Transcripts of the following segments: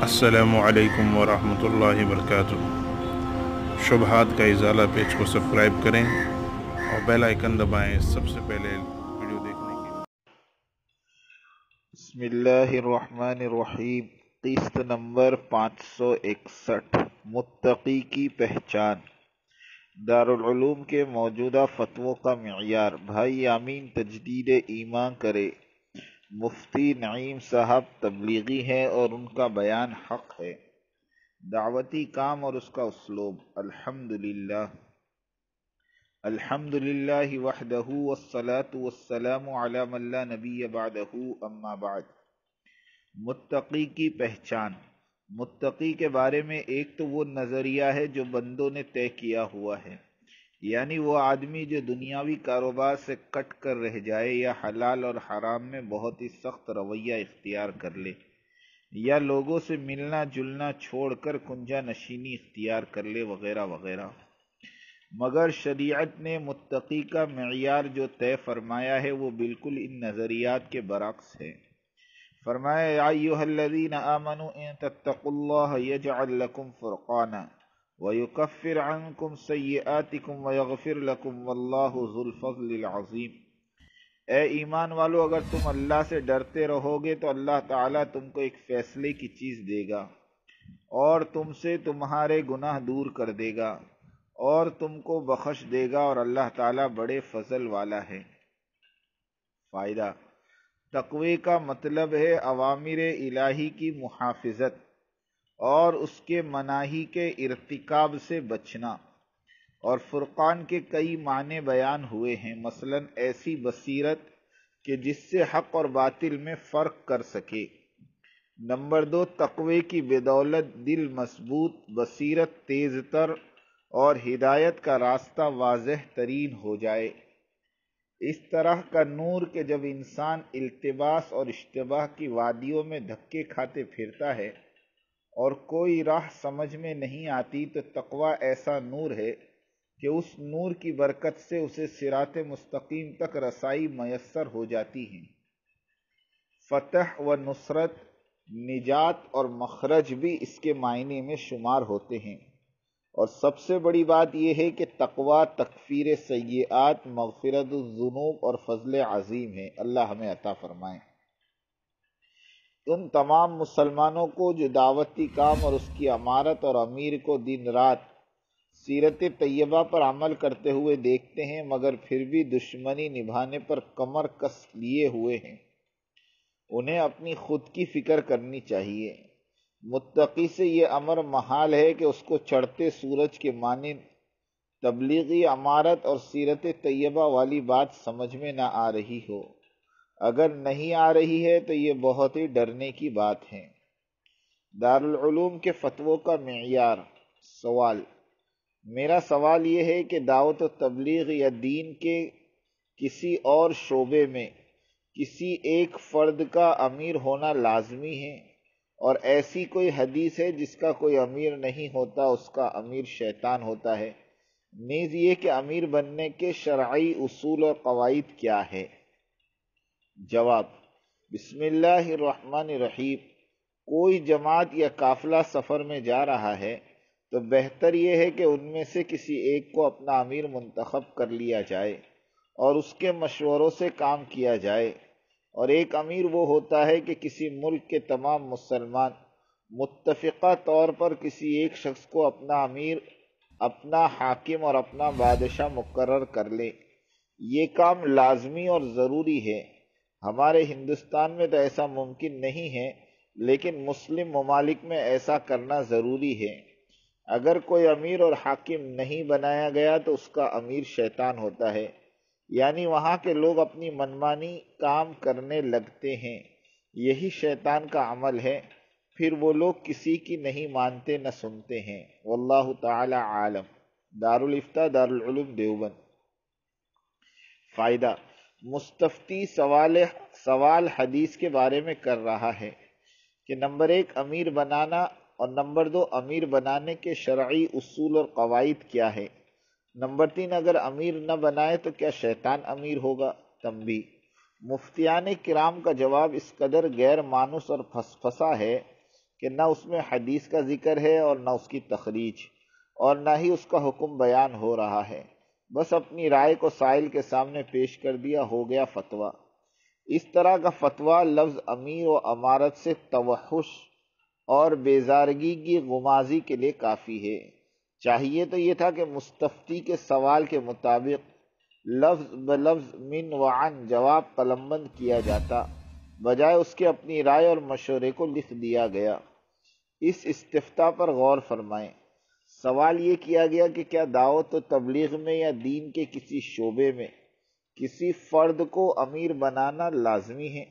السلام علیکم ورحمۃ اللہ وبرکاتہ۔ شبہات کا ازالہ پیج کو سبسکرائب کریں اور بیل آئکن دبائیں سب سے پہلے ویڈیو دیکھنے کے لیے۔ بسم اللہ الرحمن الرحیم۔ قسط نمبر پانچ سو اکسٹھ۔ متقی کی پہچان۔ دارالعلوم کے موجودہ فتووں کا معیار۔ بھائی آمین، تجدید ایمان کرے۔ مفتی نعیم صاحب تبلیغی ہے اور ان کا بیان حق ہے۔ دعوتی کام اور اس کا اسلوب۔ الحمد للہ الحمد للہ وحدہ والصلاة والسلام علی من لا نبی بعدہ اما بعد۔ متقی کی پہچان۔ متقی کے بارے میں ایک تو وہ نظریہ ہے جو بندوں نے طے کیا ہوا ہے۔ یعنی وہ آدمی جو دنیاوی کاروبار سے کٹ کر رہ جائے یا حلال اور حرام میں بہت ہی سخت رویہ اختیار کر لے، یا لوگوں سے ملنا جلنا چھوڑ کر کنجا نشینی اختیار کر لے وغیرہ وغیرہ۔ مگر شریعت نے متقی کا معیار جو طے فرمایا ہے وہ بالکل ان نظریات کے برعکس ہے۔ فرمایا، یا ایوہ الذین آمنوا ان تتقوا اللہ یجعل لکم فرقانا وَيُكَفِّرْ عَنْكُمْ سَيِّئَاتِكُمْ وَيَغْفِرْ لَكُمْ وَاللَّهُ ذُو الْفَضْلِ الْعَظِيمِ۔ اے ایمان والو، اگر تم اللہ سے ڈرتے رہو گے تو اللہ تعالیٰ تم کو ایک فیصلے کی چیز دے گا اور تم سے تمہارے گناہ دور کر دے گا اور تم کو بخش دے گا اور اللہ تعالیٰ بڑے فضل والا ہے۔ فائدہ تقوی کا مطلب ہے عوامر الہی کی محافظت۔ اور اس کے مناہی کے ارتکاب سے بچنا۔ اور فرقان کے کئی معنی بیان ہوئے ہیں، مثلا ایسی بصیرت کہ جس سے حق اور باطل میں فرق کر سکے۔ نمبر دو، تقوی کی بدولت، دل مضبوط، بصیرت تیز تر اور ہدایت کا راستہ واضح ترین ہو جائے۔ اس طرح کا نور کہ جب انسان التباس اور اشتباہ کی وادیوں میں دھکے کھاتے پھرتا ہے اور کوئی راہ سمجھ میں نہیں آتی تو تقوی ایسا نور ہے کہ اس نور کی برکت سے اسے سرات مستقیم تک رسائی میسر ہو جاتی ہے فتح و نصرت، نجات اور مخرج بھی اس کے معنی میں شمار ہوتے ہیں۔ اور سب سے بڑی بات یہ ہے کہ تقوی تکفیر سیئات، مغفرت الذنوب اور فضل عظیم ہے۔ اللہ ہمیں عطا فرمائیں ان تمام مسلمانوں کو جو دعوتی کام اور اس کی امارت اور امیر کو دن رات سیرت طیبہ پر عمل کرتے ہوئے دیکھتے ہیں، مگر پھر بھی دشمنی نبھانے پر کمر کس لیے ہوئے ہیں۔ انہیں اپنی خود کی فکر کرنی چاہیے۔ متقی سے یہ امر محال ہے کہ اس کو چڑھتے سورج کے مانند تبلیغی امارت اور سیرت طیبہ والی بات سمجھ میں نہ آ رہی ہو۔ اگر نہیں آ رہی ہے تو یہ بہت ہی ڈرنے کی بات ہے۔ دارالعلوم کے فتووں کا معیار، سوال۔ میرا سوال یہ ہے کہ دعوت و تبلیغ یا دین کے کسی اور شعبے میں کسی ایک فرد کا امیر ہونا لازمی ہے؟ اور ایسی کوئی حدیث ہے جس کا کوئی امیر نہیں ہوتا، اس کا امیر شیطان ہوتا ہے؟ نیز یہ کہ امیر بننے کے شرعی اصول اور قواعد کیا ہے؟ جواب، بسم اللہ الرحمن الرحیم، کوئی جماعت یا قافلہ سفر میں جا رہا ہے تو بہتر یہ ہے کہ ان میں سے کسی ایک کو اپنا امیر منتخب کر لیا جائے اور اس کے مشوروں سے کام کیا جائے۔ اور ایک امیر وہ ہوتا ہے کہ کسی ملک کے تمام مسلمان متفقہ طور پر کسی ایک شخص کو اپنا امیر، اپنا حاکم اور اپنا بادشاہ مقرر کر لے۔ یہ کام لازمی اور ضروری ہے۔ ہمارے ہندوستان میں تو ایسا ممکن نہیں ہے، لیکن مسلم ممالک میں ایسا کرنا ضروری ہے۔ اگر کوئی امیر اور حاکم نہیں بنایا گیا تو اس کا امیر شیطان ہوتا ہے۔ یعنی وہاں کے لوگ اپنی منمانی کام کرنے لگتے ہیں۔ یہی شیطان کا عمل ہے۔ پھر وہ لوگ کسی کی نہیں مانتے نہ سنتے ہیں۔ واللہ تعالی عالم۔ دارالفتہ دارالعلوم، دیوبند۔ فائدہ مستفتی سوال سوال حدیث کے بارے میں کر رہا ہے کہ نمبر ایک امیر بنانا اور نمبر دو امیر بنانے کے شرعی اصول اور قواعد کیا ہے نمبر تین اگر امیر نہ بنائے تو کیا شیطان امیر ہوگا تمبی مفتیان کرام کا جواب اس قدر غیر مانوس اور پھس پھسا ہے کہ نہ اس میں حدیث کا ذکر ہے اور نہ اس کی تخریج اور نہ ہی اس کا حکم بیان ہو رہا ہے بس اپنی رائے کو سائل کے سامنے پیش کر دیا، ہو گیا فتویٰ۔ اس طرح کا فتویٰ لفظ امیر و امارت سے توحش اور بیزارگی کی غمازی کے لیے کافی ہے۔ چاہیے تو یہ تھا کہ مستفتی کے سوال کے مطابق لفظ بلفظ من وعن جواب قلم بند کیا جاتا، بجائے اس کے اپنی رائے اور مشورے کو لکھ دیا گیا۔ اس استفتا پر غور فرمائیں۔ سوال یہ کیا گیا کہ کیا دعوت و تبلیغ میں یا دین کے کسی شعبے میں کسی فرد کو امیر بنانا لازمی ہے؟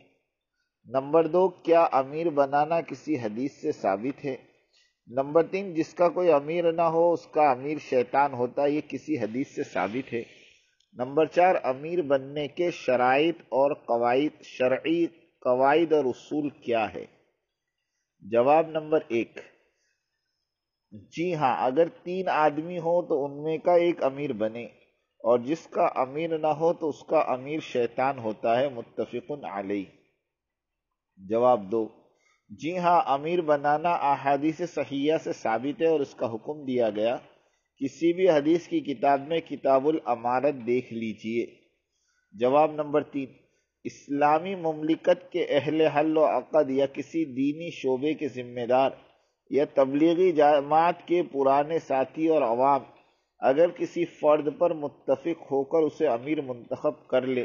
نمبر دو، کیا امیر بنانا کسی حدیث سے ثابت ہے؟ نمبر تین، جس کا کوئی امیر نہ ہو، اس کا امیر شیطان ہوتا، یہ کسی حدیث سے ثابت ہے؟ نمبر چار، امیر بننے کے شرائط اور قواعد، شرعی قواعد اور اصول کیا ہے؟ جواب نمبر ایک جی ہاں اگر تین آدمی ہو تو ان میں کا ایک امیر بنے، اور جس کا امیر نہ ہو تو اس کا امیر شیطان ہوتا ہے متفق علیہ۔ جواب دو۔ جی ہاں امیر بنانا احادیث صحیحہ سے ثابت ہے اور اس کا حکم دیا گیا۔ کسی بھی حدیث کی کتاب میں کتاب الامارت دیکھ لیجیے۔ جواب نمبر تین۔ اسلامی مملکت کے اہل حل و عقد یا کسی دینی شعبے کے ذمہ دار یا تبلیغی جماعت کے پرانے ساتھی اور عوام، اگر کسی فرد پر متفق ہو کر اسے امیر منتخب کر لے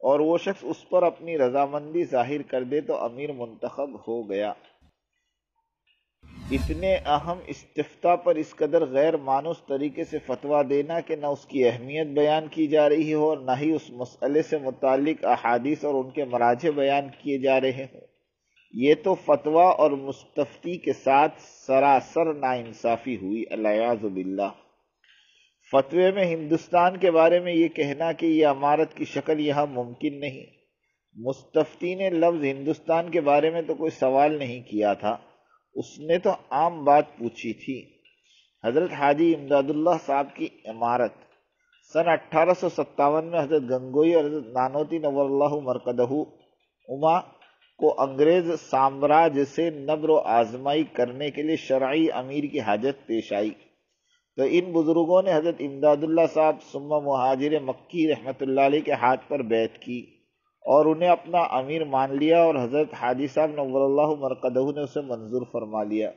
اور وہ شخص اس پر اپنی رضامندی ظاہر کر دے تو امیر منتخب ہو گیا۔ اتنے اہم استفتا پر اس قدر غیر مانوس طریقے سے فتویٰ دینا کہ نہ اس کی اہمیت بیان کی جا رہی ہو نہ ہی اس مسئلے سے متعلق احادیث اور ان کے مراجع بیان کیے جا رہے ہوں۔ یہ تو فتویٰ اور مستفتی کے ساتھ سراسر ناانصافی ہوئی اللہ باللہ۔ فتوے میں ہندوستان کے بارے میں یہ کہنا کہ یہ عمارت کی شکل یہاں ممکن نہیں۔ مستفتی نے لفظ ہندوستان کے بارے میں تو کوئی سوال نہیں کیا تھا، اس نے تو عام بات پوچھی تھی۔ حضرت حاجی امداد اللہ صاحب کی عمارت، سن اٹھارہ سو ستاون میں حضرت گنگوئی اور حضرت نانوتی نور اللہ مرکدہ اما کو انگریز سامراج سے نبر و آزمائی کرنے کے لیے شرعی امیر کی حاجت پیش آئی۔ تو ان بزرگوں نے حضرت امداد اللہ صاحب سما مہاجر مکی رحمۃ اللہ علیہ کے ہاتھ پر بیت کی اور انہیں اپنا امیر مان لیا اور حضرت حاجی صاحب نور اللہ مرکدہ نے اسے منظور فرما لیا۔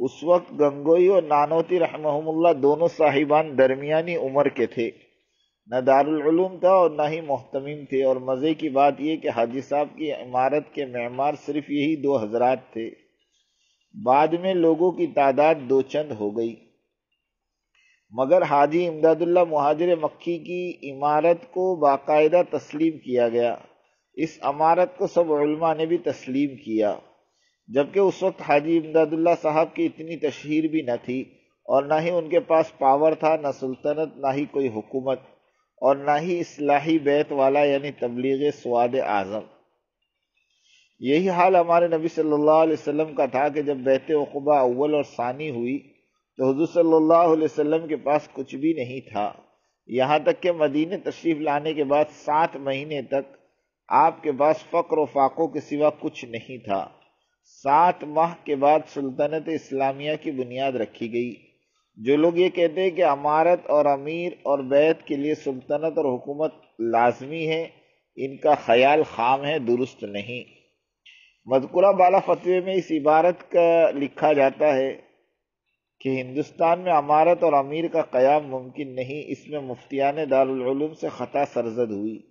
اس وقت گنگوئی اور نانوتی رحمہ اللہ دونوں صاحبان درمیانی عمر کے تھے۔ نہ دارالعلوم تھا اور نہ ہی محتمیم تھے اور مزے کی بات یہ کہ حاجی صاحب کی عمارت کے معمار صرف یہی دو حضرات تھے۔ بعد میں لوگوں کی تعداد دو چند ہو گئی۔ مگر حاجی امداد اللہ مہاجر مکھی کی عمارت کو باقاعدہ تسلیم کیا گیا۔ اس عمارت کو سب علماء نے بھی تسلیم کیا۔ جبکہ اس وقت حاجی امداد اللہ صاحب کی اتنی تشہیر بھی نہ تھی اور نہ ہی ان کے پاس پاور تھا، نہ سلطنت، نہ ہی کوئی حکومت۔ اور نہ ہی اصلاحی بیت والا یعنی تبلیغ سواد اعظم۔ یہی حال ہمارے نبی صلی اللہ علیہ وسلم کا تھا کہ جب بیت عقبہ اول اور ثانی ہوئی تو حضور صلی اللہ علیہ وسلم کے پاس کچھ بھی نہیں تھا۔ یہاں تک کہ مدینہ تشریف لانے کے بعد سات مہینے تک آپ کے پاس فقر و فاقوں کے سوا کچھ نہیں تھا۔ سات ماہ کے بعد سلطنت اسلامیہ کی بنیاد رکھی گئی۔ جو لوگ یہ کہتے ہیں کہ امارت اور امیر اور بیت کے لیے سلطنت اور حکومت لازمی ہے، ان کا خیال خام ہے، درست نہیں۔ مذکورہ بالا فتوے میں اس عبارت کا لکھا جاتا ہے کہ ہندوستان میں عمارت اور امیر کا قیام ممکن نہیں، اس میں مفتیان دارالعلوم سے خطا سرزد ہوئی۔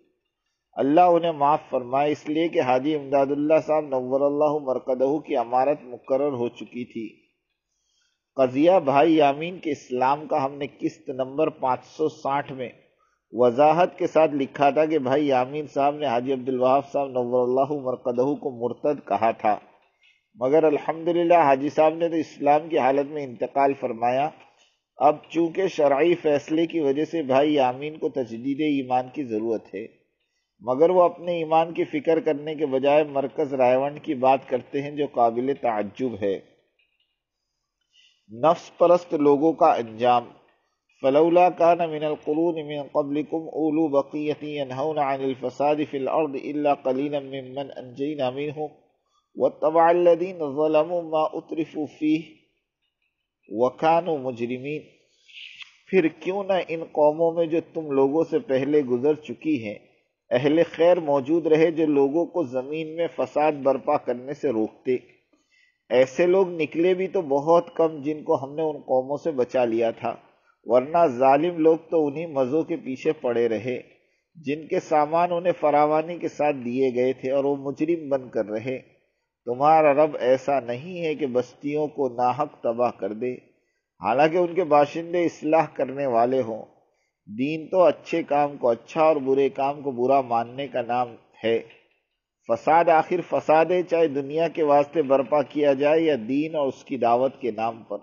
اللہ انہیں معاف فرمائے، اس لیے کہ حاجی امداد اللہ صاحب نور اللہ مرکدہ کی عمارت مقرر ہو چکی تھی۔ قضیہ بھائی یامین کے اسلام کا ہم نے قسط نمبر پانچ سو ساٹھ میں وضاحت کے ساتھ لکھا تھا کہ بھائی یامین صاحب نے حاجی عبدالوہاب صاحب نور اللہ مرکدہ کو مرتد کہا تھا۔ مگر الحمدللہ حاجی صاحب نے تو اسلام کی حالت میں انتقال فرمایا۔ اب چونکہ شرعی فیصلے کی وجہ سے بھائی یامین کو تجدید ایمان کی ضرورت ہے، مگر وہ اپنے ایمان کی فکر کرنے کے بجائے مرکز رائے ونڈ کی بات کرتے ہیں جو قابل تعجب ہے۔ نفس پرست لوگوں کا انجام۔ فلولا كان من القرون من قبلكم اولو بقيه ينهون عن الفساد في الارض الا قليلا ممن انجينا منهم وَاتَّبَعَ الَّذِينَ ظَلَمُوا مَا اُتْرِفُوا فِيهِ وَكَانُوا مُجْرِمِينَ پھر کیوں نہ ان قوموں میں جو تم لوگوں سے پہلے گزر چکی ہیں، اہل خیر موجود رہے جو لوگوں کو زمین میں فساد برپا کرنے سے روکتے۔ ایسے لوگ نکلے بھی تو بہت کم جن کو ہم نے ان قوموں سے بچا لیا تھا، ورنہ ظالم لوگ تو انہی مزوں کے پیچھے پڑے رہے۔ جن کے سامان انہیں فراوانی کے ساتھ دیے گئے تھے اور وہ مجرم بن کر رہے۔ تمہارا رب ایسا نہیں ہے کہ بستیوں کو ناحق تباہ کر دے۔ حالانکہ ان کے باشندے اصلاح کرنے والے ہوں۔ دین تو اچھے کام کو اچھا اور برے کام کو برا ماننے کا نام ہے۔ فساد آخر فساد ہے چاہے دنیا کے واسطے برپا کیا جائے یا دین اور اس کی دعوت کے نام پر۔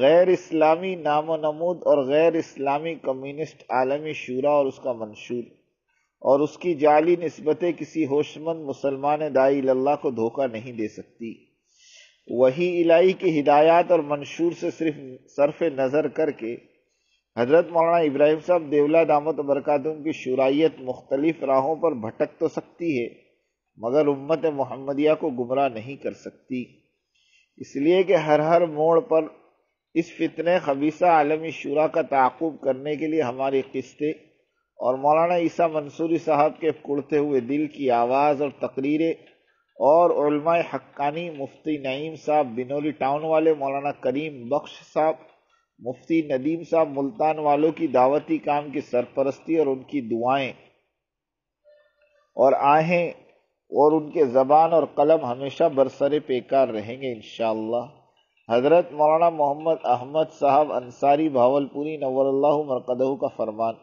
غیر اسلامی نام و نمود اور غیر اسلامی کمیونسٹ عالمی شورا اور اس کا منشور۔ اور اس کی جعلی نسبتیں کسی ہوشمند مسلمان دائی اللہ کو دھوکہ نہیں دے سکتی۔ وہی الہی کی ہدایات اور منشور سے صرف صرف نظر کر کے حضرت مولانا ابراہیم صاحب دیولہ دامت و برکاتم کی شرائط مختلف راہوں پر بھٹک تو سکتی ہے، مگر امت محمدیہ کو گمراہ نہیں کر سکتی۔ اس لیے کہ ہر ہر موڑ پر اس فتنے خبیصہ عالمی شورا کا تعاقب کرنے کے لیے ہماری قسطیں اور مولانا عیسیٰ منصوری صاحب کے کڑتے ہوئے دل کی آواز اور تقریریں اور علماء حقانی مفتی نعیم صاحب بنولی ٹاؤن والے مولانا کریم بخش صاحب مفتی ندیم صاحب ملتان والوں کی دعوتی کام کی سرپرستی اور ان کی دعائیں اور آہیں اور ان کے زبان اور قلم ہمیشہ برسر پیکار رہیں گے انشاءاللہ۔ حضرت مولانا محمد احمد صاحب انصاری بھاول پوری نور اللہ مرکدہ کا فرمان۔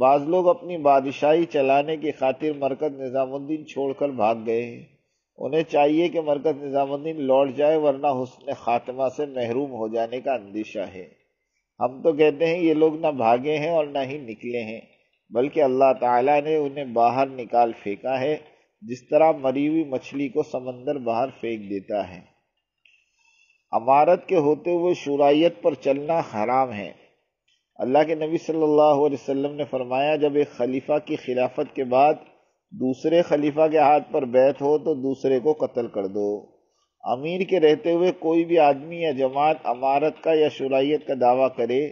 بعض لوگ اپنی بادشاہی چلانے کی خاطر مرکز نظام الدین چھوڑ کر بھاگ گئے۔ ہیں انہیں چاہیے کہ مرکز نظام الدین لوٹ جائے ورنہ حسن خاتمہ سے محروم ہو جانے کا اندیشہ ہے۔ ہم تو کہتے ہیں یہ لوگ نہ بھاگے ہیں اور نہ ہی نکلے ہیں، بلکہ اللہ تعالیٰ نے انہیں باہر نکال پھینکا ہے، جس طرح مری ہوئی مچھلی کو سمندر باہر پھینک دیتا ہے۔ عمارت کے ہوتے ہوئے شرائط پر چلنا حرام ہے۔ اللہ کے نبی صلی اللہ علیہ وسلم نے فرمایا، جب ایک خلیفہ کی خلافت کے بعد دوسرے خلیفہ کے ہاتھ پر بیت ہو تو دوسرے کو قتل کر دو۔ امیر کے رہتے ہوئے کوئی بھی آدمی یا جماعت امارت کا یا شرائط کا دعویٰ کرے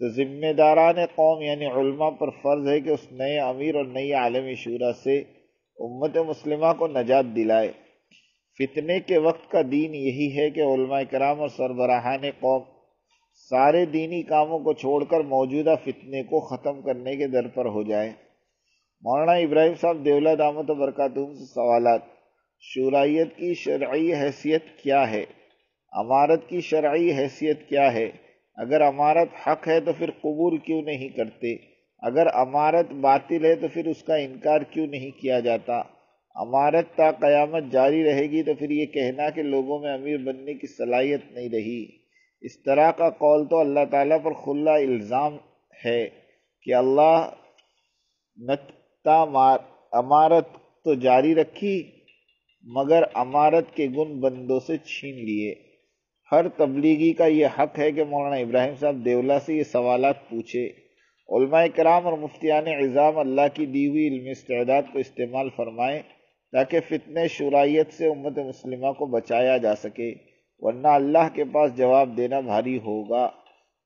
تو ذمہ داران قوم یعنی علماء پر فرض ہے کہ اس نئے امیر اور نئی عالمی شورا سے امت مسلمہ کو نجات دلائے۔ فتنے کے وقت کا دین یہی ہے کہ علماء کرام اور سربراہان قوم سارے دینی کاموں کو چھوڑ کر موجودہ فتنے کو ختم کرنے کے در پر ہو جائے مولانا ابراہیم صاحب دیولہ دامت و برکاتہم سے سوالات شورائیت کی شرعی حیثیت کیا ہے؟ امارت کی شرعی حیثیت کیا ہے؟ اگر امارت حق ہے تو پھر قبول کیوں نہیں کرتے؟ اگر امارت باطل ہے تو پھر اس کا انکار کیوں نہیں کیا جاتا؟ امارت تا قیامت جاری رہے گی تو پھر یہ کہنا کہ لوگوں میں امیر بننے کی صلاحیت نہیں رہی۔ اس طرح کا قول تو اللہ تعالیٰ پر کھلا الزام ہے کہ اللہ نت امارت تو جاری رکھی، مگر امارت کے گن بندوں سے چھین لیے۔ ہر تبلیغی کا یہ حق ہے کہ مولانا ابراہیم صاحب دیولہ سے یہ سوالات پوچھے۔ علماء کرام اور مفتیان عظام اللہ کی دی ہوئی علم استعداد کو استعمال فرمائیں تاکہ فتنے شرائط سے امت مسلمہ کو بچایا جا سکے، ورنہ اللہ کے پاس جواب دینا بھاری ہوگا۔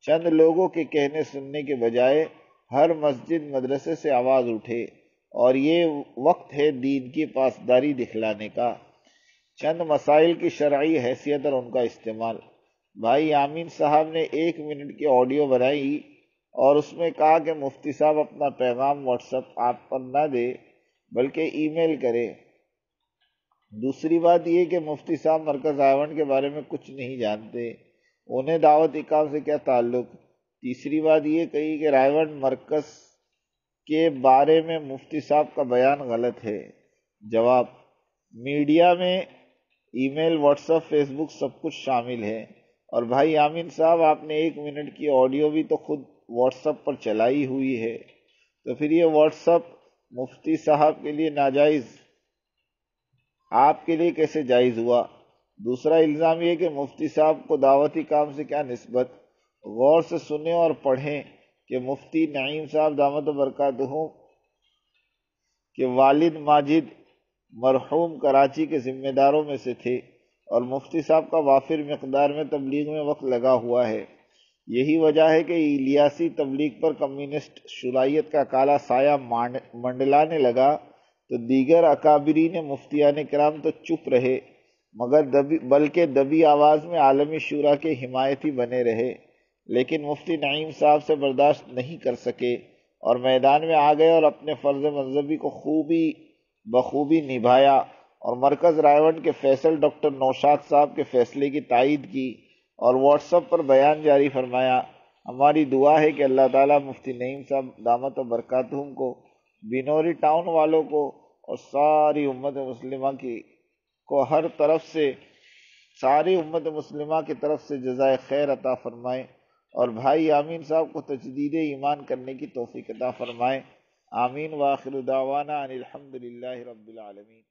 چند لوگوں کے کہنے سننے کے بجائے ہر مسجد مدرسے سے آواز اٹھے۔ اور یہ وقت ہے دین کی پاسداری دکھلانے کا۔ چند مسائل کی شرعی حیثیت اور ان کا استعمال۔ بھائی آمین صاحب نے ایک منٹ کی آڈیو بنائی اور اس میں کہا کہ مفتی صاحب اپنا پیغام واٹس اپ آپ پر نہ دے بلکہ ای میل کرے۔ دوسری بات یہ کہ مفتی صاحب مرکز آئیونٹ کے بارے میں کچھ نہیں جانتے۔ انہیں دعوت اقام سے کیا تعلق؟ تیسری بات یہ کہی کہ رائے مرکز کے بارے میں مفتی صاحب کا بیان غلط ہے۔ جواب میڈیا میں email what's up face بک سب کچھ شامل ہے۔ اور بھائی آمین صاحب، آپ نے ایک منٹ کی آڈیو بھی تو خود واٹس اپ پر چلائی ہوئی ہے۔ تو پھر یہ واٹس اپ مفتی صاحب کے لیے ناجائز، آپ کے لیے کیسے جائز ہوا؟ دوسرا الزام یہ کہ مفتی صاحب کو دعوتی کام سے کیا نسبت؟ غور سے سنیں اور پڑھیں۔ کہ مفتی نعیم صاحب دامت و برکات ہوں، کہ والد ماجد مرحوم کراچی کے ذمہ داروں میں سے تھے اور مفتی صاحب کا وافر مقدار میں تبلیغ میں وقت لگا ہوا ہے۔ یہی وجہ ہے کہ الیاسی تبلیغ پر کمیونسٹ شرائط کا کالا سایہ منڈلانے لگا تو دیگر اکابرین مفتیان کرام تو چپ رہے، مگر دبی، بلکہ دبی آواز میں عالمی شورا کے حمایتی بنے رہے۔ لیکن مفتی نعیم صاحب سے برداشت نہیں کر سکے اور میدان میں آ گئے اور اپنے فرض منظبی کو خوبی بخوبی نبھایا اور مرکز رائے کے فیصل ڈاکٹر نوشاد صاحب کے فیصلے کی تائید کی اور واٹس اپ پر بیان جاری فرمایا، ہماری دعا ہے کہ اللہ تعالیٰ مفتی نعیم صاحب دامت و برکاتہم کو، بینوری ٹاؤن والوں کو اور ساری امت مسلمہ کی، کو ہر طرف سے، ساری امت مسلمہ کی طرف سے جزائے خیر عطا فرمائے۔ اور بھائی آمین صاحب کو تجدید ایمان کرنے کی توفیق عطا فرمائے۔ آمین واخر دعوانا ان الحمد للہ رب العالمین۔